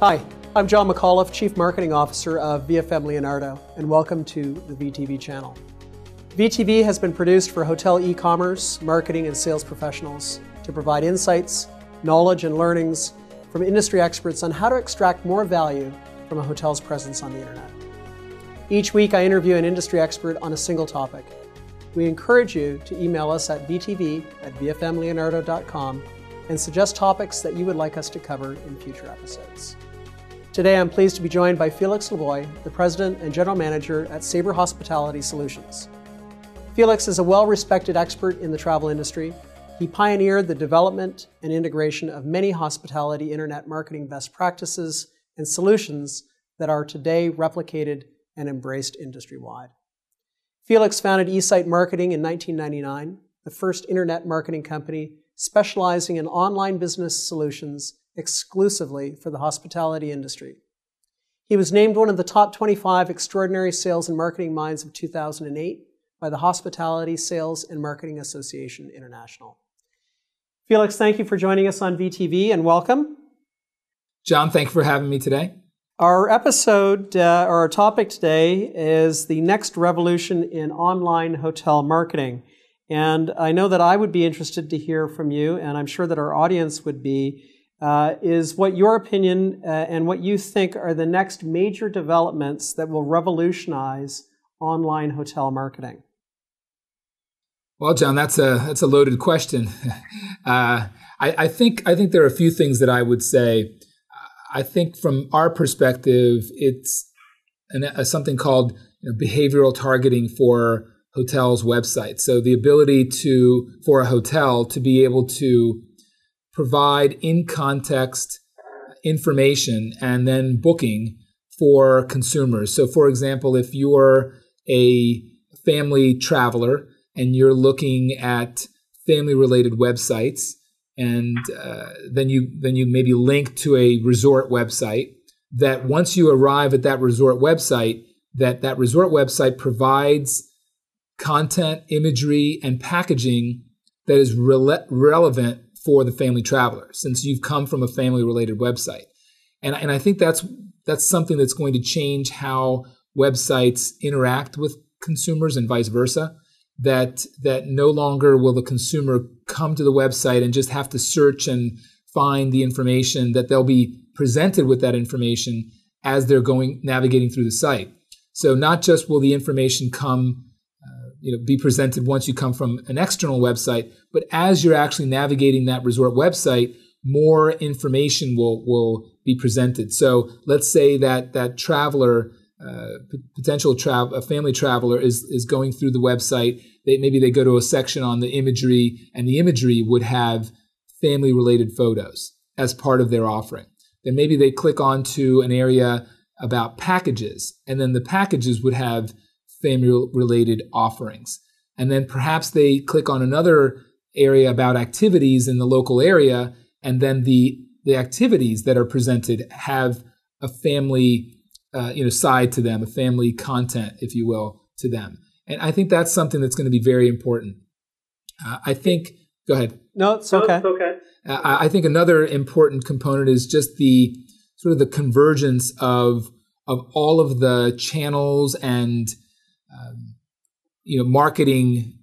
Hi, I'm John McAuliffe, Chief Marketing Officer of VFM Leonardo, and welcome to the VTV channel. VTV has been produced for hotel e-commerce, marketing, and sales professionals to provide insights, knowledge, and learnings from industry experts on how to extract more value from a hotel's presence on the internet. Each week, I interview an industry expert on a single topic. We encourage you to email us at vtv at vfmleonardo.com and suggest topics that you would like us to cover in future episodes. Today, I'm pleased to be joined by Felix Laboy, the President and General Manager at Sabre Hospitality Solutions. Felix is a well respected expert in the travel industry. He pioneered the development and integration of many hospitality internet marketing best practices and solutions that are today replicated and embraced industry wide. Felix founded eSite Marketing in 1999, the first internet marketing company specializing in online business solutions exclusively for the hospitality industry. He was named one of the top 25 extraordinary sales and marketing minds of 2008 by the Hospitality Sales and Marketing Association International. Felix, thank you for joining us on VTV and welcome. John, thank you for having me today. Our episode, uh, or our topic today, is the next revolution in online hotel marketing. And I know that I would be interested to hear from you, and I'm sure that our audience would be, uh, is what your opinion uh, and what you think are the next major developments that will revolutionize online hotel marketing. Well, John, that's a that's a loaded question. uh, I, I, think I think there are a few things that I would say. I think from our perspective, it's an, a, something called you know, behavioral targeting for hotels' websites. So the ability to for a hotel to be able to provide in context information and then booking for consumers. So, for example, if you're a family traveler and you're looking at family related websites and uh, then you then you maybe link to a resort website that once you arrive at that resort website that that resort website provides content imagery and packaging that is rele- relevant for the family traveler since you've come from a family related website. And, and i think that's that's something that's going to change how websites interact with consumers and vice versa that that no longer will the consumer come to the website and just have to search and find the information that they'll be presented with that information as they're going navigating through the site. So not just will the information come you know be presented once you come from an external website but as you're actually navigating that resort website more information will will be presented so let's say that that traveler uh, potential travel, a family traveler is is going through the website. They maybe they go to a section on the imagery, and the imagery would have family related photos as part of their offering. Then maybe they click onto an area about packages, and then the packages would have family related offerings. And then perhaps they click on another area about activities in the local area, and then the the activities that are presented have a family uh, you know side to them, a family content, if you will, to them. And I think that's something that's going to be very important. Uh, I think. Go ahead. No, it's okay. No, it's okay. Uh, I think another important component is just the sort of the convergence of of all of the channels and um, you know marketing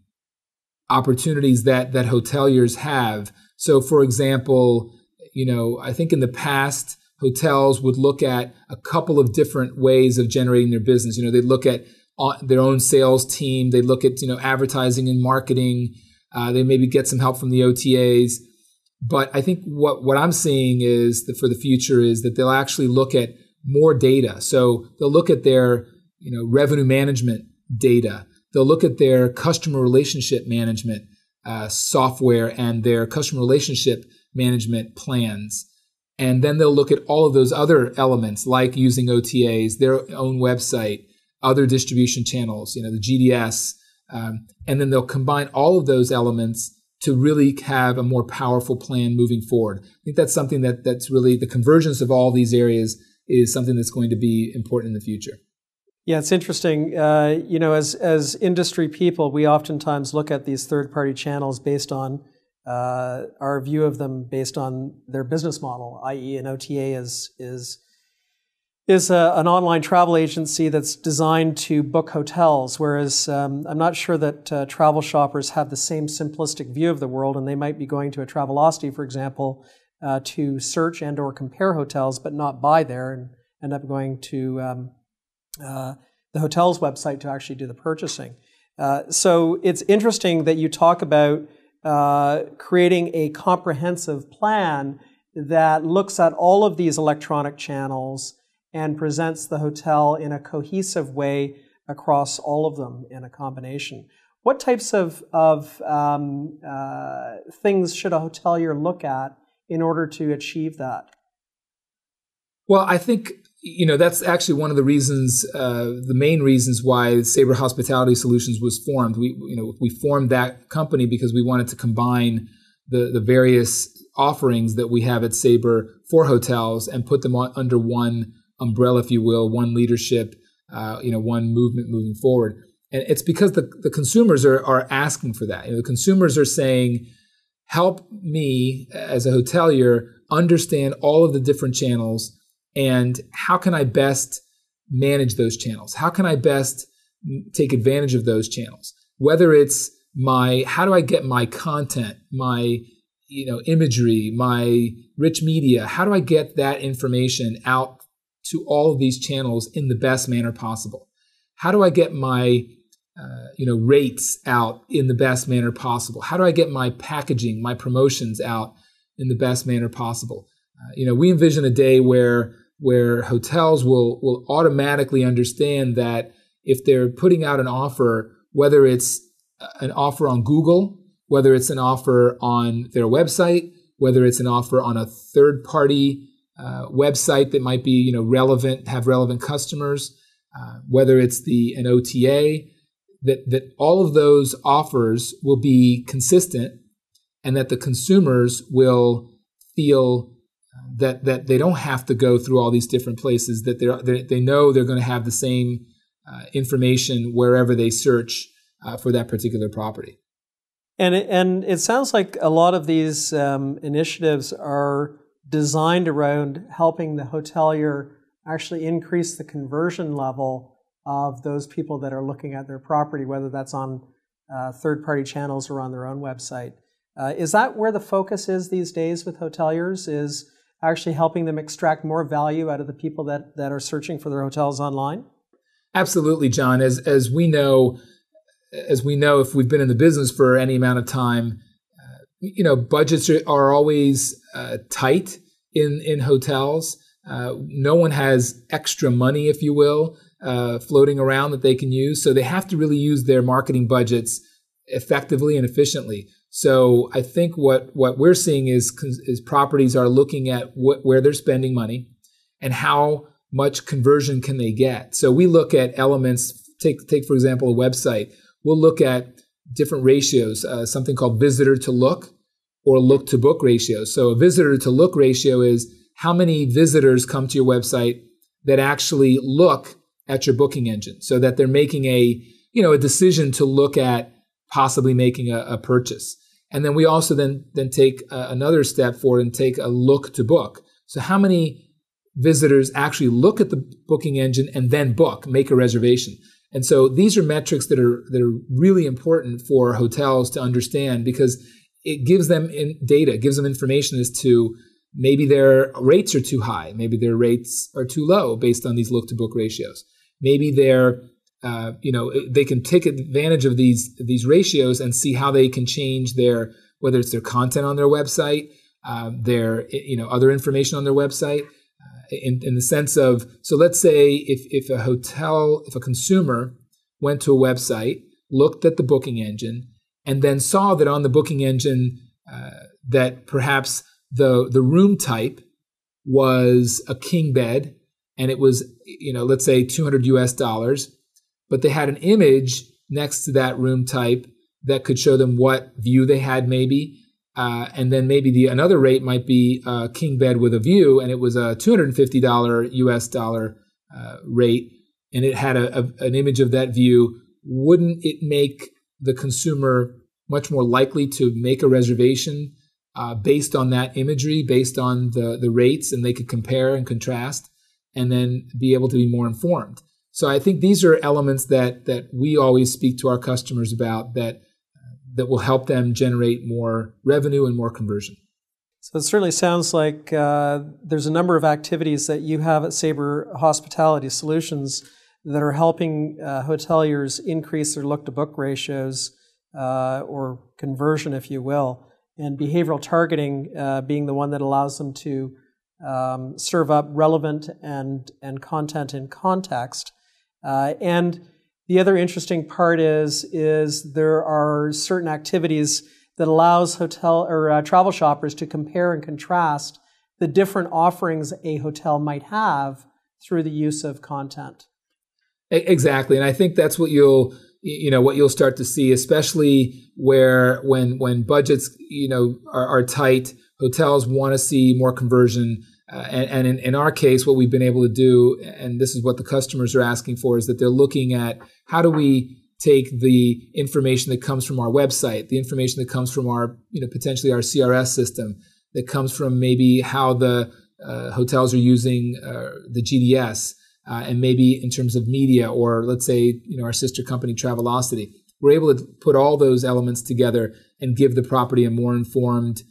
opportunities that that hoteliers have. So, for example, you know, I think in the past hotels would look at a couple of different ways of generating their business. You know, they'd look at uh, their own sales team. They look at you know advertising and marketing. Uh, they maybe get some help from the OTAs. But I think what what I'm seeing is that for the future is that they'll actually look at more data. So they'll look at their you know revenue management data. They'll look at their customer relationship management uh, software and their customer relationship management plans. And then they'll look at all of those other elements like using OTAs, their own website, other distribution channels, you know, the GDS. Um, and then they'll combine all of those elements to really have a more powerful plan moving forward. I think that's something that that's really the convergence of all these areas is something that's going to be important in the future. Yeah, it's interesting. Uh, you know, as as industry people, we oftentimes look at these third party channels based on uh, our view of them based on their business model, i.e., an OTA is is is a, an online travel agency that's designed to book hotels, whereas um, I'm not sure that uh, travel shoppers have the same simplistic view of the world, and they might be going to a Travelocity, for example, uh, to search and or compare hotels, but not buy there, and end up going to um, uh, the hotel's website to actually do the purchasing. Uh, so it's interesting that you talk about uh, creating a comprehensive plan that looks at all of these electronic channels and presents the hotel in a cohesive way across all of them in a combination. What types of, of um, uh, things should a hotelier look at in order to achieve that? Well, I think you know that's actually one of the reasons, uh, the main reasons why Sabre Hospitality Solutions was formed. We you know we formed that company because we wanted to combine the the various offerings that we have at Sabre for hotels and put them on, under one umbrella, if you will, one leadership, uh, you know, one movement moving forward. And it's because the, the consumers are, are asking for that. You know, the consumers are saying, help me as a hotelier understand all of the different channels and how can I best manage those channels? How can I best take advantage of those channels? Whether it's my, how do I get my content, my, you know, imagery, my rich media, how do I get that information out to all of these channels in the best manner possible? How do I get my uh, you know rates out in the best manner possible? How do I get my packaging, my promotions out in the best manner possible? Uh, you know, we envision a day where where hotels will will automatically understand that if they're putting out an offer, whether it's an offer on Google, whether it's an offer on their website, whether it's an offer on a third party uh, website that might be you know relevant, have relevant customers, uh, whether it's the an OTA, that that all of those offers will be consistent, and that the consumers will feel uh, that that they don't have to go through all these different places. That they they know they're going to have the same uh, information wherever they search uh, for that particular property. And it, and it sounds like a lot of these um, initiatives are designed around helping the hotelier actually increase the conversion level of those people that are looking at their property, whether that's on uh, third party channels or on their own website. Uh, is that where the focus is these days with hoteliers? Is actually helping them extract more value out of the people that, that are searching for their hotels online? Absolutely, John. As as we know, as we know, if we've been in the business for any amount of time, you know, budgets are, are always uh, tight in in hotels. Uh, no one has extra money, if you will, uh, floating around that they can use. So they have to really use their marketing budgets effectively and efficiently. So I think what what we're seeing is is properties are looking at where they're spending money and how much conversion can they get. So we look at elements. Take take for example a website. We'll look at different ratios, uh, something called visitor to look or look to book ratio. So a visitor to look ratio is how many visitors come to your website that actually look at your booking engine so that they're making a, you know, a decision to look at possibly making a, a purchase. And then we also then, then take uh, another step forward and take a look to book. So how many visitors actually look at the booking engine and then book, make a reservation. And so these are metrics that are that are really important for hotels to understand because it gives them in data, gives them information as to maybe their rates are too high, maybe their rates are too low based on these look to book ratios. Maybe they're uh, you know they can take advantage of these these ratios and see how they can change their whether it's their content on their website, uh, their you know other information on their website in, in the sense of so let's say if, if a hotel if a consumer went to a website looked at the booking engine and then saw that on the booking engine uh, that perhaps the the room type was a king bed and it was you know let's say 200 US dollars but they had an image next to that room type that could show them what view they had maybe uh, and then maybe the another rate might be a king bed with a view, and it was a $250 US dollar uh, rate, and it had a, a, an image of that view. Wouldn't it make the consumer much more likely to make a reservation uh, based on that imagery, based on the, the rates, and they could compare and contrast? and then be able to be more informed. So I think these are elements that that we always speak to our customers about that that will help them generate more revenue and more conversion. So it certainly sounds like uh, there's a number of activities that you have at Sabre Hospitality Solutions that are helping uh, hoteliers increase their look to book ratios uh, or conversion, if you will, and behavioral targeting uh, being the one that allows them to um, serve up relevant and, and content in context. Uh, and the other interesting part is, is there are certain activities that allows hotel or uh, travel shoppers to compare and contrast the different offerings a hotel might have through the use of content. Exactly, and I think that's what you'll you know what you'll start to see, especially where when when budgets you know are, are tight, hotels want to see more conversion. Uh, and, and in, in, our case, what we've been able to do, and this is what the customers are asking for, is that they're looking at how do we take the information that comes from our website, the information that comes from our, you know, potentially our CRS system, that comes from maybe how the uh, hotels are using uh, the GDS, uh, and maybe in terms of media, or let's say, you know, our sister company Travelocity. We're able to put all those elements together and give the property a more informed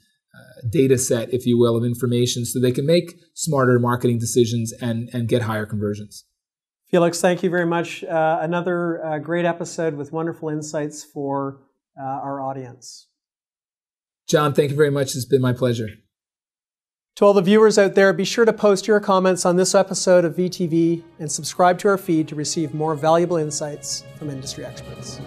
data set, if you will, of information so they can make smarter marketing decisions and, and get higher conversions. Felix, thank you very much. Uh, another uh, great episode with wonderful insights for uh, our audience. John, thank you very much. It's been my pleasure. To all the viewers out there, be sure to post your comments on this episode of VTV and subscribe to our feed to receive more valuable insights from industry experts.